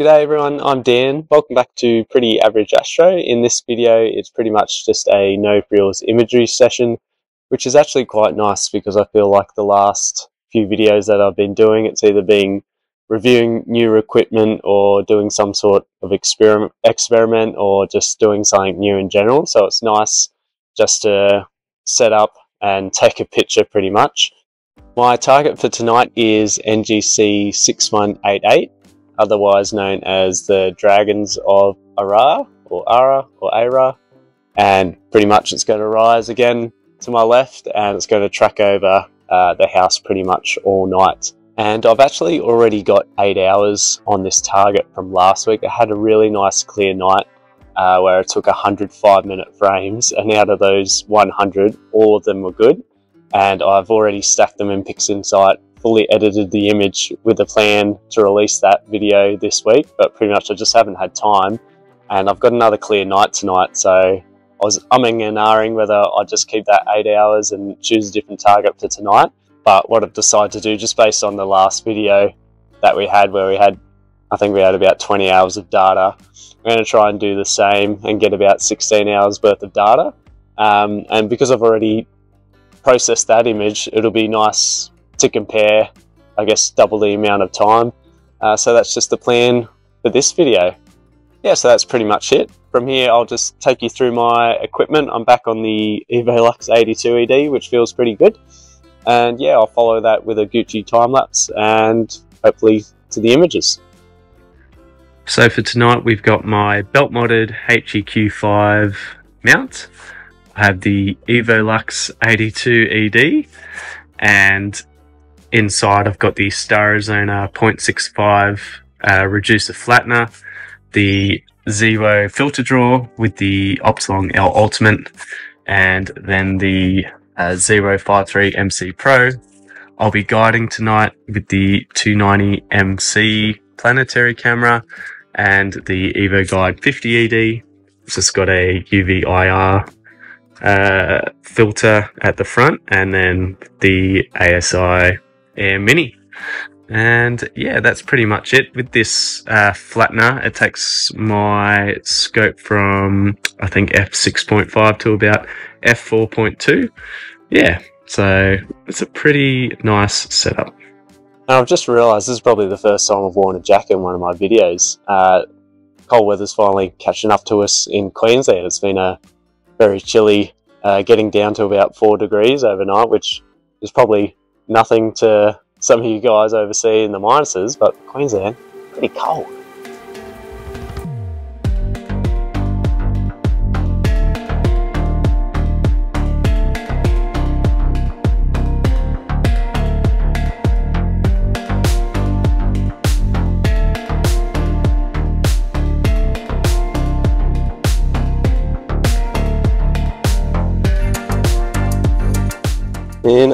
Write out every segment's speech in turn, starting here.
G'day everyone, I'm Dan. Welcome back to Pretty Average Astro. In this video, it's pretty much just a no frills imagery session, which is actually quite nice because I feel like the last few videos that I've been doing, it's either been reviewing new equipment or doing some sort of experiment, experiment or just doing something new in general. So it's nice just to set up and take a picture pretty much. My target for tonight is NGC 6188 otherwise known as the Dragons of Ara, or Ara, or Ara. And pretty much it's going to rise again to my left and it's going to track over uh, the house pretty much all night. And I've actually already got eight hours on this target from last week. I had a really nice clear night uh, where it took 105 minute frames, and out of those 100, all of them were good. And I've already stacked them in PixInsight fully edited the image with a plan to release that video this week, but pretty much I just haven't had time. And I've got another clear night tonight, so I was umming and ahhing whether I just keep that eight hours and choose a different target for tonight. But what I've decided to do, just based on the last video that we had, where we had, I think we had about 20 hours of data, I'm going to try and do the same and get about 16 hours worth of data. Um, and because I've already processed that image, it'll be nice to compare, I guess, double the amount of time. Uh, so that's just the plan for this video. Yeah, so that's pretty much it. From here, I'll just take you through my equipment. I'm back on the Evolux 82 ED, which feels pretty good. And yeah, I'll follow that with a Gucci time lapse and hopefully to the images. So for tonight, we've got my belt modded HEQ5 mount. I have the Evolux 82 ED and Inside, I've got the Starizona 0.65 uh, reducer flattener, the ZWO filter draw with the Optolong L Ultimate, and then the uh, 053 MC Pro. I'll be guiding tonight with the 290 MC planetary camera and the Evo Guide 50 ED. It's just got a UV IR uh, filter at the front and then the ASI Air Mini. And yeah, that's pretty much it. With this uh, flattener, it takes my scope from, I think, f6.5 to about f4.2. Yeah, so it's a pretty nice setup. And I've just realised this is probably the first time I've worn a jacket in one of my videos. Uh, cold weather's finally catching up to us in Queensland. It's been a very chilly, uh, getting down to about four degrees overnight, which is probably nothing to some of you guys overseas in the minuses, but Queensland, pretty cold.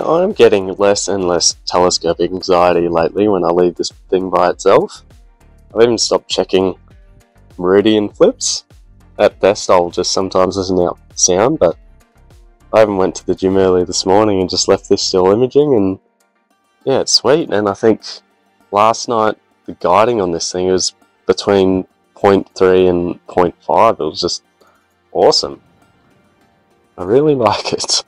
I'm getting less and less telescopic anxiety lately when I leave this thing by itself. I've even stopped checking meridian flips. At best, I'll just sometimes listen out sound, but I even went to the gym early this morning and just left this still imaging, and yeah, it's sweet. And I think last night the guiding on this thing was between 0.3 and 0.5. It was just awesome. I really like it.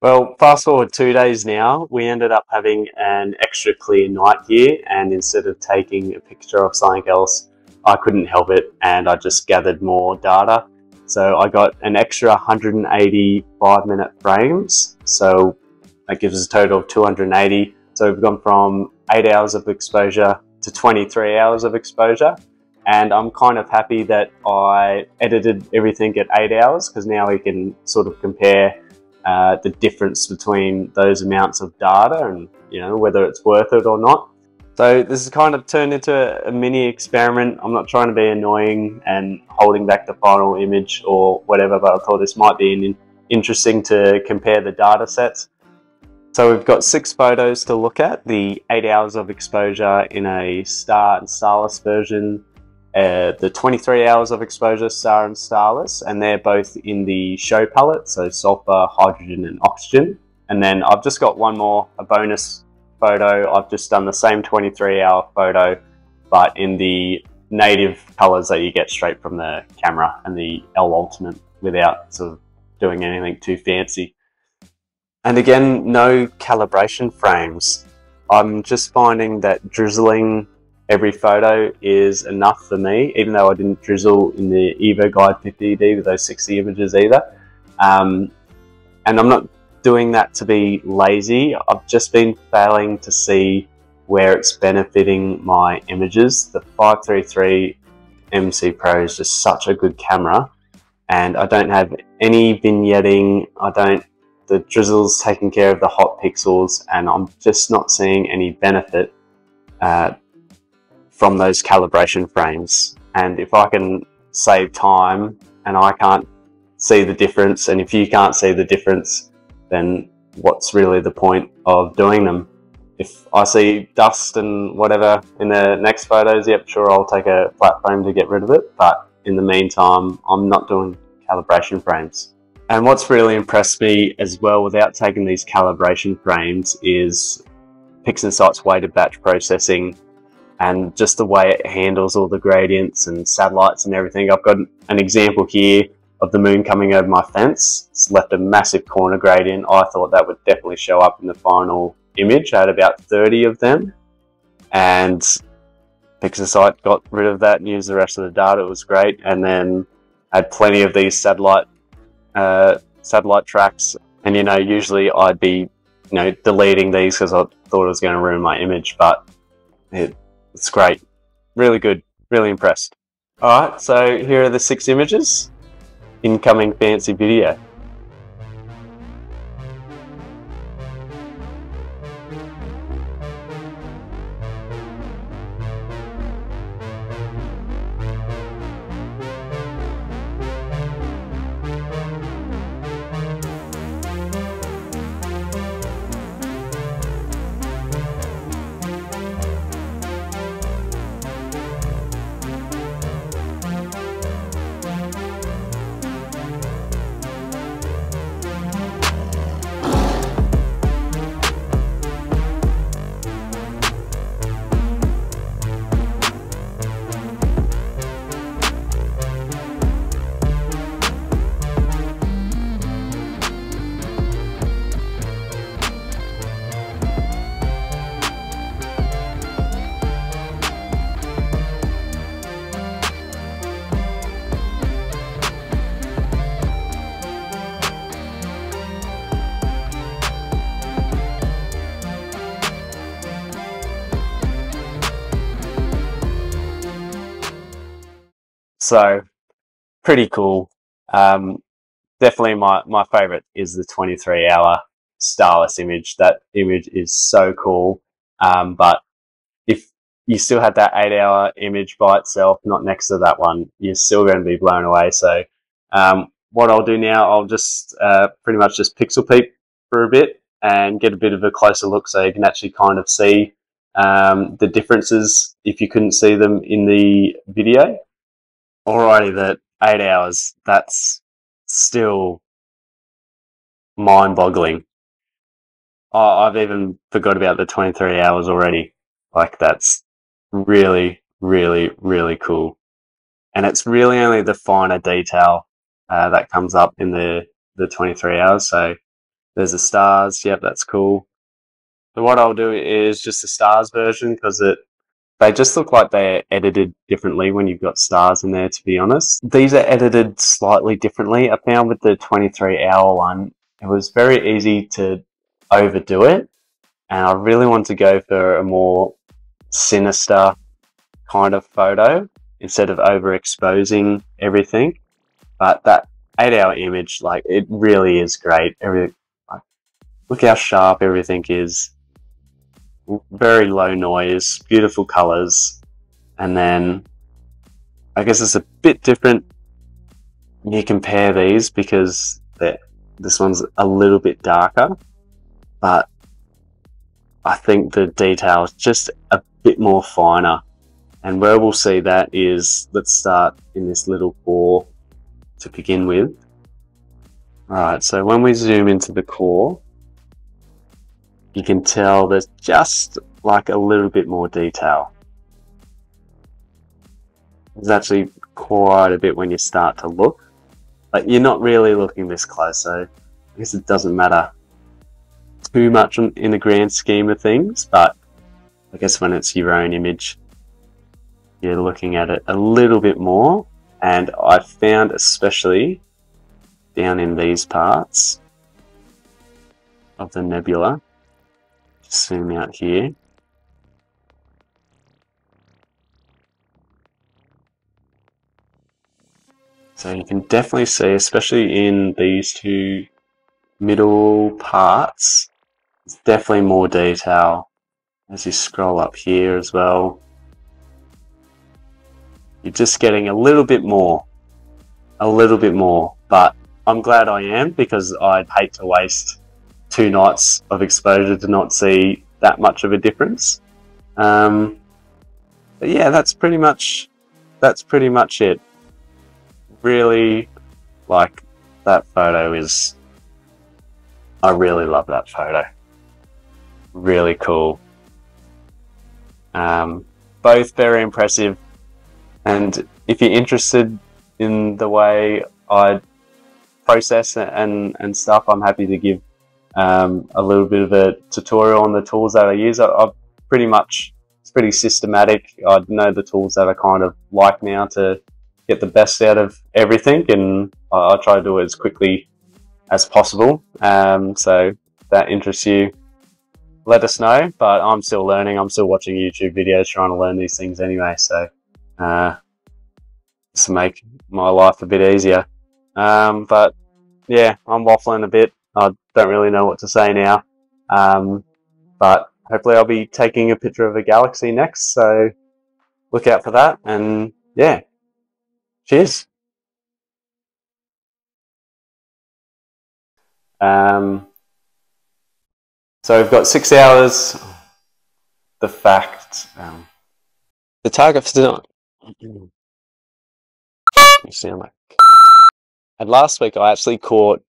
Well, fast forward two days now, we ended up having an extra clear night here, and instead of taking a picture of something else, I couldn't help it, and I just gathered more data. So I got an extra 185 minute frames, so that gives us a total of 280. So we've gone from 8 hours of exposure to 23 hours of exposure, and I'm kind of happy that I edited everything at 8 hours, because now we can sort of compare uh, the difference between those amounts of data and you know whether it's worth it or not. So this has kind of turned into a, mini experiment. I'm not trying to be annoying and holding back the final image or whatever, but I thought this might be an, interesting to compare the data sets. So we've got six photos to look at, the eight hours of exposure in a star and starless version, uh, the 23 hours of exposure, star and starless, and they're both in the SHO palette, so sulfur, hydrogen, and oxygen. And then I've just got one more, a bonus photo. I've just done the same 23 hour photo but in the native colors that you get straight from the camera and the L Ultimate without sort of doing anything too fancy. And again, no calibration frames. I'm just finding that drizzling every photo is enough for me, even though I didn't drizzle in the Evo Guide 50D with those 60 images either. Um, and I'm not doing that to be lazy. I've just been failing to see where it's benefiting my images. The 533 MC Pro is just such a good camera and I don't have any vignetting. I don't, the drizzle's taking care of the hot pixels and I'm just not seeing any benefit uh, from those calibration frames. And if I can save time and I can't see the difference and if you can't see the difference, then what's really the point of doing them? if I see dust and whatever in the next photos, yep, sure, I'll take a flat frame to get rid of it. But in the meantime, I'm not doing calibration frames. And what's really impressed me as well without taking these calibration frames is PixInsight's weighted batch processing and just the way it handles all the gradients and satellites and everything. I've got an example here of the moon coming over my fence. It's left a massive corner gradient. I thought that would definitely show up in the final image. I had about 30 of them and PixInsight got rid of that and used the rest of the data. It was great. And then I had plenty of these satellite uh, satellite tracks. And you know, usually I'd be you know deleting these because I thought it was going to ruin my image, but it, it's great, really good, really impressed. All right, so here are the six images. Incoming fancy video. So pretty cool. Um, definitely my, my favorite is the 23 hour starless image. That image is so cool. Um, but if you still had that eight hour image by itself, not next to that one, you're still going to be blown away. So, um, what I'll do now, I'll just, uh, pretty much just pixel peep for a bit and get a bit of a closer look so you can actually kind of see, um, the differences if you couldn't see them in the video. Alrighty, that eight hours, that's still mind boggling. Oh, I've even forgot about the 23 hours already. Like, that's really, really, really cool. And it's really only the finer detail uh, that comes up in the, the 23 hours. So there's the stars. Yep, that's cool. So what I'll do is just the stars version because it they just look like they're edited differently when you've got stars in there, to be honest. These are edited slightly differently. I found with the 23 hour one, it was very easy to overdo it. And I really want to go for a more sinister kind of photo instead of overexposing everything. But that eight hour image, like it really is great. Every, like, look how sharp everything is very low noise, beautiful colors, and then I guess it's a bit different when you compare these because this one's a little bit darker, but I think the detail is just a bit more finer. And where we'll see that is, let's start in this little core to begin with. Alright, so when we zoom into the core, you can tell there's just like a little bit more detail. There's actually quite a bit when you start to look. but you're not really looking this close, so I guess it doesn't matter too much in the grand scheme of things, but I guess when it's your own image, you're looking at it a little bit more. And I found especially down in these parts of the nebula, zoom out here, So you can definitely see, especially in these two middle parts, it's definitely more detail as you scroll up here as well. You're just getting a little bit more, a little bit more, but I'm glad I am because I'd hate to waste two nights of exposure to not see that much of a difference. Um, but yeah, that's pretty much that's pretty much it really like that photo is I really love that photo. Really cool. Um, both very impressive. And if you're interested in the way I process and, and stuff, I'm happy to give um, a little bit of a tutorial on the tools that I use. I, I've pretty much, it's pretty systematic. I know the tools that I kind of like now to get the best out of everything, and I, I try to do it as quickly as possible. Um, so that interests you, let us know. But I'm still learning. I'm still watching YouTube videos, trying to learn these things anyway. So uh, to make my life a bit easier. Um, but yeah, I'm waffling a bit. I don't really know what to say now. Um, but hopefully I'll be taking a picture of a galaxy next. So look out for that. And yeah, Cheers. Um, so we've got six hours. The fact. Um, the target for tonight. Sound like. And last week I actually caught